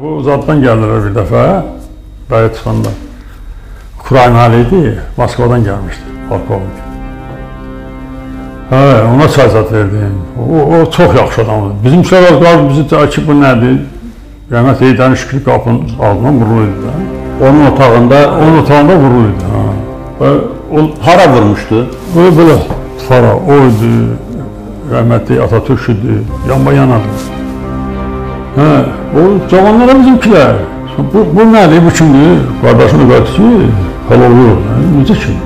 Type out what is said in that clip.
Bu zaddan gəldilər bir dəfə, bəyə çıxanda. Ukraynalı idi, Moskvadan gəlmişdi, polkovnik. Hə, ona çay zat verdim. O, o çox yaxşı adamdır. Bizim uşaqlar qalıb bizi ki, bu nədir? Rəhmət Heydərin Şükrü qapının altından vuruluydu da. Onun otağında Onun otağında vuruluydu. Ha. Və o hara vurmuşdu? Böyle böyle fara oydu, rəhmətli Atatürk idi, yanba-yanadır. Hə, o cavanlara bizimkilər. Bu, bu nədir, bu kimdir? Qardaşın qardaşı, Palovlu, necə kim?